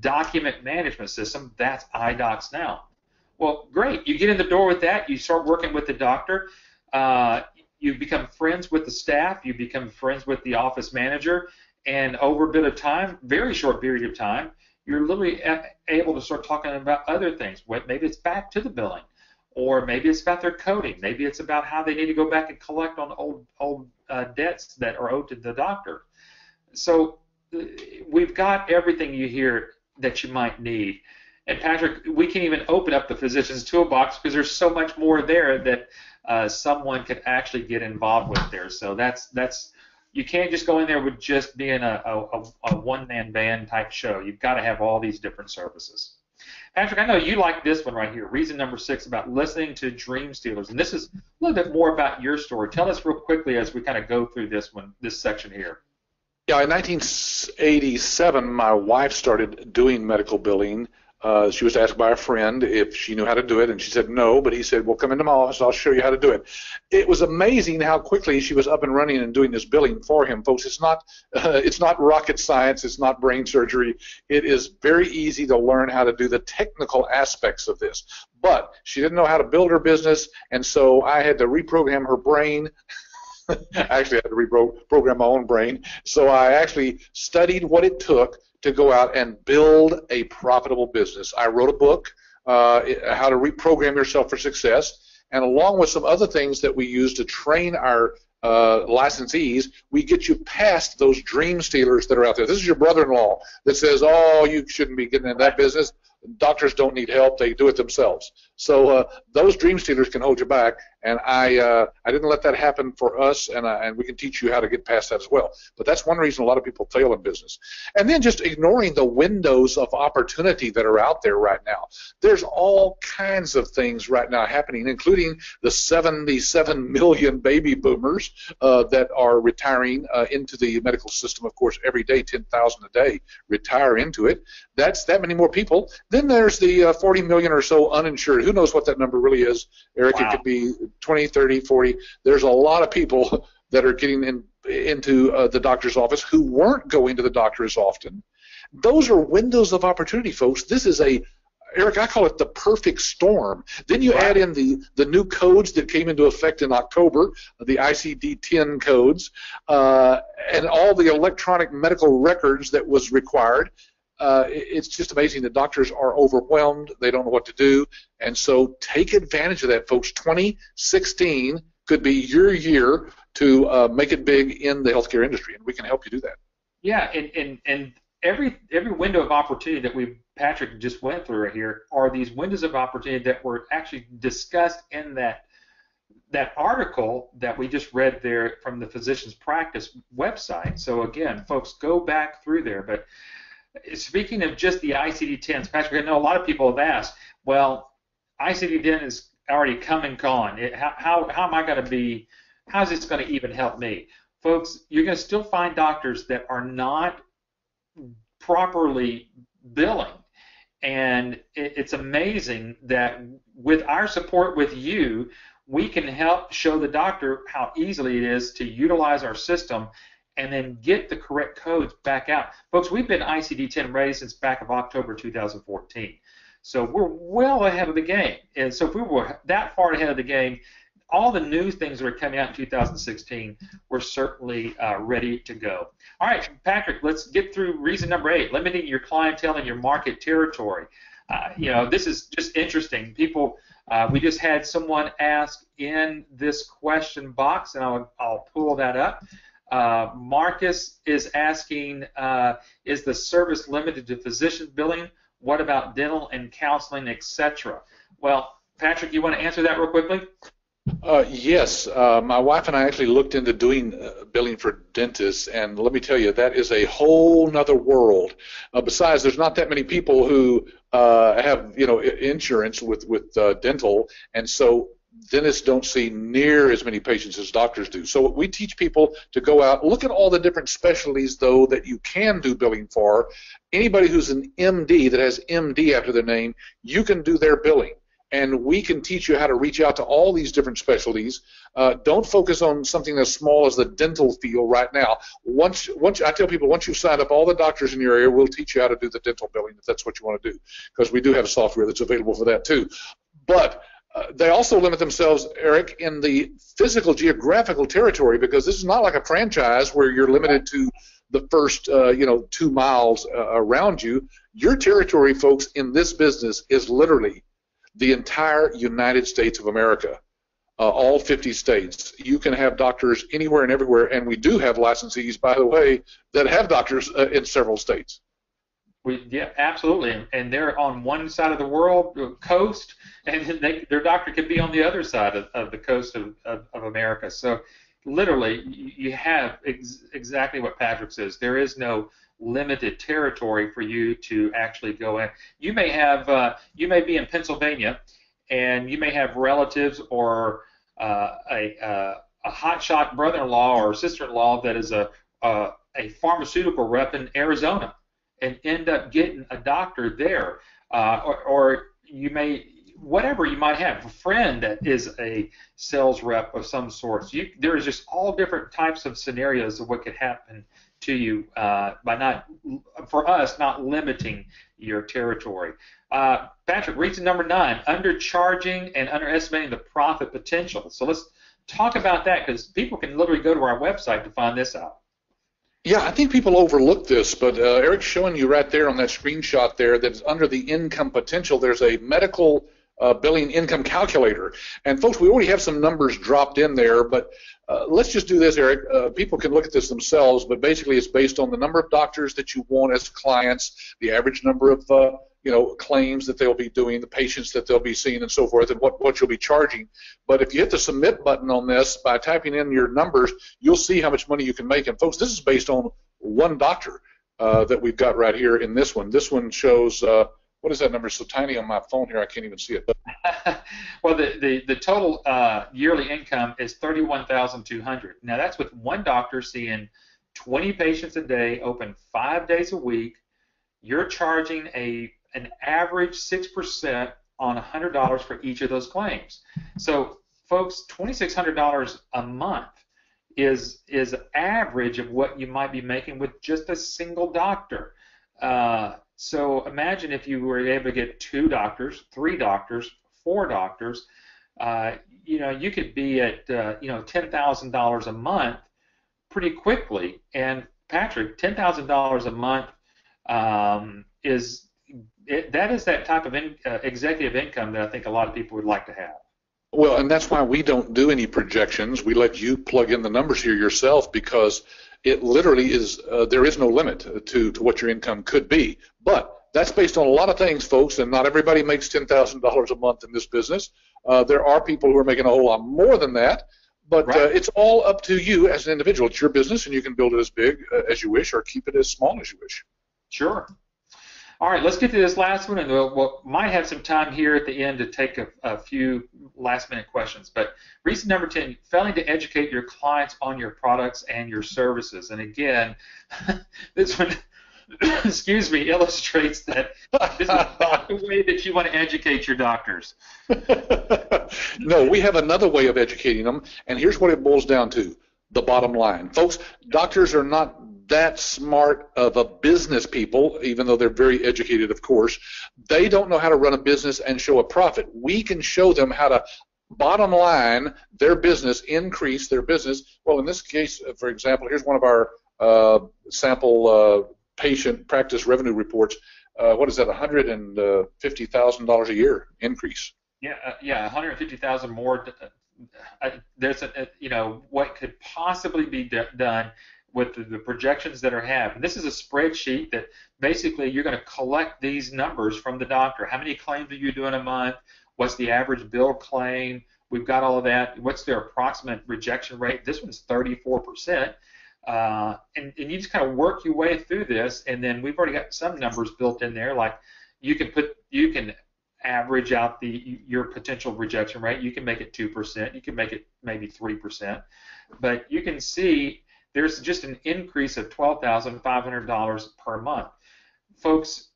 S1: document management system. That's iDocs now. Well, great. You get in the door with that. You start working with the doctor. Uh, you become friends with the staff. You become friends with the office manager. And over a bit of time, very short period of time, you're literally able to start talking about other things. Maybe it's back to the billing, or maybe it's about their coding. Maybe it's about how they need to go back and collect on old old uh, debts that are owed to the doctor. So uh, we've got everything you hear that you might need. And Patrick, we can even open up the physician's toolbox because there's so much more there that uh, someone could actually get involved with there. So that's that's you can't just go in there with just being a, a, a one-man band type show. You've got to have all these different services. Patrick, I know you like this one right here. Reason number six about listening to dream stealers, and this is a little bit more about your story. Tell us real quickly as we kind of go through this one, this section here.
S2: Yeah, in 1987, my wife started doing medical billing uh, she was asked by a friend if she knew how to do it, and she said no. But he said, "Well, come into my office. I'll show you how to do it." It was amazing how quickly she was up and running and doing this billing for him, folks. It's not uh, [laughs] it's not rocket science. It's not brain surgery. It is very easy to learn how to do the technical aspects of this. But she didn't know how to build her business, and so I had to reprogram her brain. [laughs] actually, I actually had to reprogram my own brain. So I actually studied what it took to go out and build a profitable business. I wrote a book, uh, How to Reprogram Yourself for Success, and along with some other things that we use to train our uh, licensees, we get you past those dream stealers that are out there. This is your brother-in-law that says, "Oh, you shouldn't be getting in that business." Doctors don't need help; they do it themselves. So uh, those dream stealers can hold you back, and I uh, I didn't let that happen for us, and uh, and we can teach you how to get past that as well. But that's one reason a lot of people fail in business, and then just ignoring the windows of opportunity that are out there right now. There's all kinds of things right now happening, including the 77 million baby boomers uh, that are retiring uh, into the medical system. Of course, every day 10,000 a day retire into it. That's that many more people. Then there's the uh, 40 million or so uninsured. Who knows what that number really is, Eric? Wow. It could be 20, 30, 40. There's a lot of people [laughs] that are getting in, into uh, the doctor's office who weren't going to the doctor as often. Those are windows of opportunity, folks. This is a Eric, I call it the perfect storm. Then you add in the, the new codes that came into effect in October, the ICD-10 codes, uh, and all the electronic medical records that was required uh, it's just amazing. The doctors are overwhelmed. They don't know what to do. And so take advantage of that, folks. 2016 could be your year to uh, make it big in the healthcare industry, and we can help you do that.
S1: Yeah, and, and, and every every window of opportunity that we Patrick just went through right here are these windows of opportunity that were actually discussed in that that article that we just read there from the physician's practice website. So again, folks, go back through there. But speaking of just the ICD-10s, Patrick, I know a lot of people have asked, well, ICD-10 is already come and gone. It, how, how, how am I going to be, how's this going to even help me? Folks, you're going to still find doctors that are not properly billing. And it, it's amazing that with our support with you, we can help show the doctor how easily it is to utilize our system and then get the correct codes back out. Folks, we've been ICD-10 ready since back of October 2014. So we're well ahead of the game. And so if we were that far ahead of the game, all the new things that are coming out in 2016, we're certainly uh, ready to go. All right, Patrick, let's get through reason number eight, limiting your clientele and your market territory. Uh, you know, this is just interesting. People, uh, we just had someone ask in this question box, and I'll, I'll pull that up. Uh, Marcus is asking, uh, is the service limited to physician billing? What about dental and counseling, etc.? Well, Patrick, you want to answer that real quickly?
S2: Uh, yes, uh, my wife and I actually looked into doing uh, billing for dentists, and let me tell you, that is a whole nother world. Besides, there's not that many people who have, you know, insurance with with dental, and so dentists don't see near as many patients as doctors do. So we teach people to go out, look at all the different specialties, though, that you can do billing for. Anybody who's an MD that has MD after their name, you can do their billing and we can teach you how to reach out to all these different specialties. Uh, don't focus on something as small as the dental field right now. Once, once I tell people, once you've signed up all the doctors in your area, we'll teach you how to do the dental billing if that's what you want to do, because we do have software that's available for that too. But uh, they also limit themselves, Eric, in the physical geographical territory because this is not like a franchise where you're limited to the first, uh, you know, two miles uh, around you. Your territory, folks, in this business is literally the entire United States of America, uh, all 50 states. You can have doctors anywhere and everywhere, and we do have licensees, by the way, that have doctors uh, in several states.
S1: We, yeah, absolutely, and they're on one side of the world uh, coast, and [laughs] they, their doctor could be on the other side of, of the coast of, of, of, America. So, literally, you have ex- exactly what Patrick says. There is no limited territory for you to actually go in. You may have uh, you may be in Pennsylvania, and you may have relatives or uh, a uh, a hotshot brother-in-law or sister-in-law that is a, a a pharmaceutical rep in Arizona, and end up getting a doctor there, uh, or, or you may whatever you might have a friend that is a sales rep of some sort. So you, there is just all different types of scenarios of what could happen to you uh, by not, for us, not limiting your territory. Uh, Patrick, reason number nine: undercharging and underestimating the profit potential. So let's talk about that because people can literally go to our website to find this out.
S2: Yeah, I think people overlook this, but uh, Eric's showing you right there on that screenshot there that under the income potential, there's a medical uh, billing income calculator. And folks, we already have some numbers dropped in there, but uh, let's just do this, Eric. Uh, people can look at this themselves, but basically it's based on the number of doctors that you want as clients, the average number of uh, you know claims that they'll be doing, the patients that they'll be seeing, and so forth, and what what you'll be charging. But if you hit the submit button on this by typing in your numbers, you'll see how much money you can make. And folks, this is based on one doctor uh, that we've got right here in this one. This one shows uh, what is that number? So tiny on my phone here, I can't even see it. [laughs]
S1: well, the, the, the total uh, yearly income is thirty-one thousand two hundred. Now that's with one doctor seeing twenty patients a day, open five days a week. You're charging a an average six percent on hundred dollars for each of those claims. So, folks, twenty-six hundred dollars a month is is average of what you might be making with just a single doctor. Uh, so imagine if you were able to get two doctors, three doctors, four doctors. Uh, you know, you could be at uh, you know ten thousand dollars a month pretty quickly. And Patrick, ten thousand dollars a month um, is it, that is that type of in, uh, executive income that I think a lot of people would like to have.
S2: Well, and that's why we don't do any projections. We let you plug in the numbers here yourself because it literally is uh, there is no limit to, to what your income could be. But that's based on a lot of things, folks, and not everybody makes $10,000 a month in this business. Uh, there are people who are making a whole lot more than that, but uh, right. uh, it's all up to you as an individual. It's your business, and you can build it as big uh, as you wish or keep it as small as you wish.
S1: Sure. All right, let's get to this last one, and we'll, we'll might have some time here at the end to take a, a few last-minute questions. But reason number 10, failing to educate your clients on your products and your services. And again, [laughs] this one, [coughs] excuse me, illustrates that this is not the way that you want to educate your doctors. [laughs]
S2: no, we have another way of educating them, and here's what it boils down to the bottom line. Folks, doctors are not that smart of a business people, even though they're very educated, of course. They don't know how to run a business and show a profit. We can show them how to bottom line their business, increase their business. Well, in this case, uh, for example, here's one of our uh, sample uh, patient practice revenue reports. Uh, what is that? $150,000 a year increase.
S1: Yeah, uh, yeah, 150,000 more. Uh, there's a, you know, what could possibly be d- done with the, the projections that are have. And this is a spreadsheet that basically you're going to collect these numbers from the doctor. How many claims are you doing a month? What's the average bill claim? We've got all of that. What's their approximate rejection rate? This one's 34%. Uh, and, and you just kind of work your way through this, and then we've already got some numbers built in there, like you can put you can average out the your potential rejection rate. You can make it two percent. You can make it maybe three percent, but you can see there's just an increase of twelve thousand five hundred dollars per month, folks.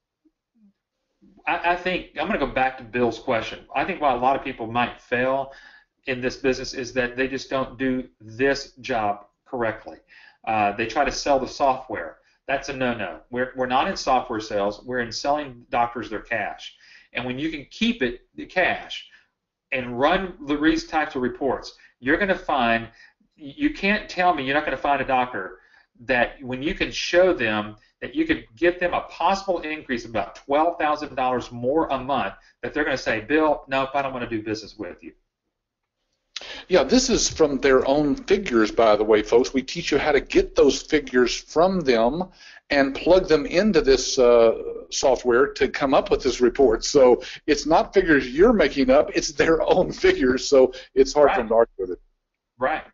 S1: I, I think I'm going to go back to Bill's question. I think why a lot of people might fail in this business is that they just don't do this job correctly. Uh, they try to sell the software. That's a no-no. We're, we're not in software sales. We're in selling doctors their cash. And when you can keep it, the cash, and run these types of reports, you're going to find, you can't tell me you're not going to find a doctor that when you can show them that you could get them a possible increase of about $12,000 more a month, that they're going to say, Bill, nope, I don't want to do business with you.
S2: Yeah, this is from their own figures, by the way, folks. We teach you how to get those figures from them and plug them into this uh, software to come up with this report. So it's not figures you're making up; it's their [laughs] own figures. So it's hard right. for them to argue with it.
S1: Right.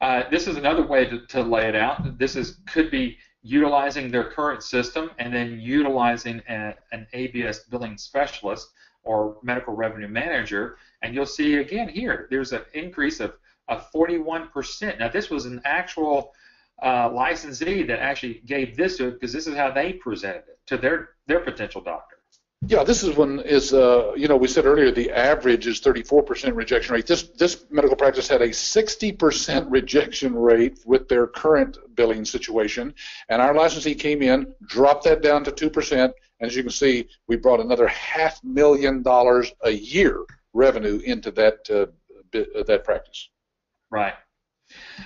S1: Uh, this is another way to, to lay it out. This is could be utilizing their current system and then utilizing a, an ABS billing specialist or medical revenue manager, and you'll see again here, there's an increase of, of 41%. Now this was an actual uh, licensee that actually gave this to because this is how they presented it to their, their potential doctor.
S2: Yeah, this is one is uh, you know we said earlier the average is 34% rejection rate. This this medical practice had a 60% rejection rate with their current billing situation, and our licensee came in, dropped that down to two percent, and as you can see, we brought another half million dollars a year revenue into that uh, uh, that practice.
S1: Right.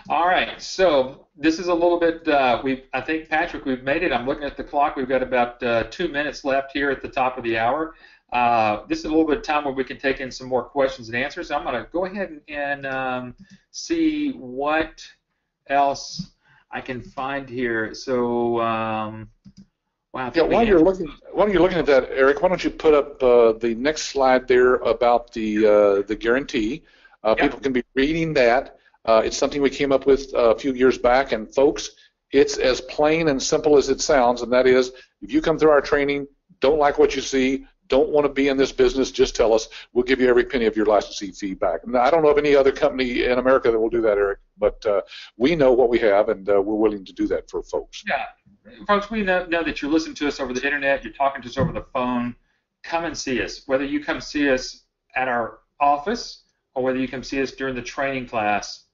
S1: All right. So this is a little bit. Uh, we I think Patrick, we've made it. I'm looking at the clock. We've got about uh, two minutes left here at the top of the hour. Uh, this is a little bit of time where we can take in some more questions and answers. I'm going to go ahead and, and um, see what else I can find here. So. Um,
S2: Wow. Yeah, while you're looking, while you're looking at that, Eric, why don't you put up uh, the next slide there about the uh, the guarantee? Uh, yep. People can be reading that. Uh, it's something we came up with a few years back, and folks, it's as plain and simple as it sounds, and that is, if you come through our training, don't like what you see, don't want to be in this business, just tell us. We'll give you every penny of your licensing fee back. And I don't know of any other company in America that will do that, Eric, but uh, we know what we have, and uh, we're willing to do that for folks.
S1: Yeah, folks, we know, know that you're listening to us over the internet, you're talking to us over the phone. Come and see us. Whether you come see us at our office or whether you come see us during the training class,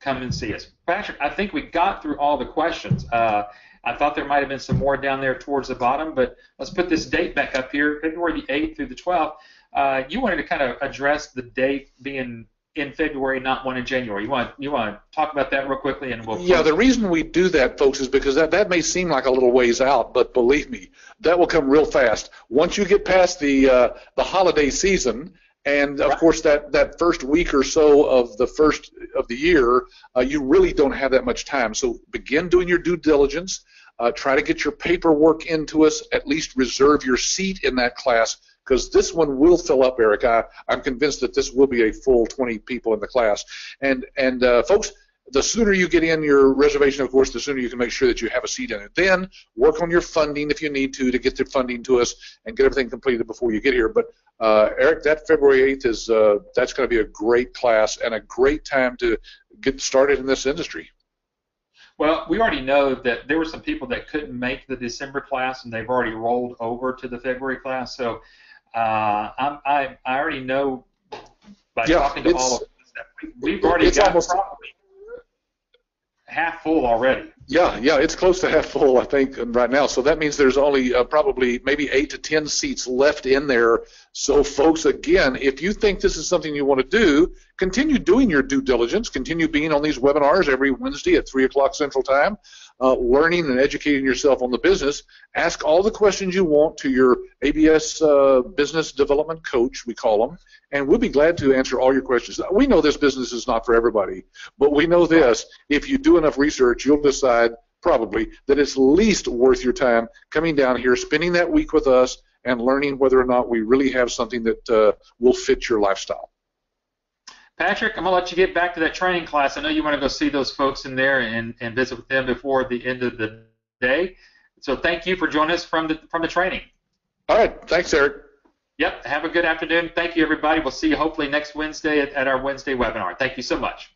S1: come and see us. Patrick, I think we got through all the questions. Uh, I thought there might have been some more down there towards the bottom, but let's put this date back up here, February the 8th through the 12th. Uh, you wanted to kind of address the date being in February, not one in January. You want you want to talk about that real quickly, and we'll.
S2: Yeah, the reason we do that, folks, is because that that may seem like a little ways out, but believe me, that will come real fast. Once you get past the uh, the holiday season, and of right. course that that first week or so of the first of the year, uh, you really don't have that much time. So begin doing your due diligence. Uh, try to get your paperwork into us. At least reserve your seat in that class because this one will fill up, Eric. I, am convinced that this will be a full 20 people in the class. And and uh, folks, the sooner you get in your reservation, of course, the sooner you can make sure that you have a seat in it. Then work on your funding if you need to to get the funding to us and get everything completed before you get here. But uh, Eric, that February 8th is uh, that's going to be a great class and a great time to get started in this industry.
S1: Well, we already know that there were some people that couldn't make the December class, and they've already rolled over to the February class. So uh, I'm, I I already know by yeah, talking to all of us that we, have already got almost, probably half full already.
S2: Yeah, yeah, it's close to half full, I think, right now. So that means there's only uh, probably maybe eight to ten seats left in there. So, folks, again, if you think this is something you want to do, continue doing your due diligence. Continue being on these webinars every Wednesday at three o'clock Central Time uh, learning and educating yourself on the business, ask all the questions you want to your ABS uh, business development coach, we call them, and we'll be glad to answer all your questions. We know this business is not for everybody, but we know this: if you do enough research, you'll decide probably that it's least worth your time coming down here, spending that week with us, and learning whether or not we really have something that uh, will fit your lifestyle.
S1: Patrick, I'm going to let you get back to that training class. I know you want to go see those folks in there and, and visit with them before the end of the day. So thank you for joining us from the from the training.
S2: All right. Thanks, Eric.
S1: Yep. Have a good afternoon. Thank you, everybody. We'll see you hopefully next Wednesday at, at our Wednesday webinar. Thank you so much.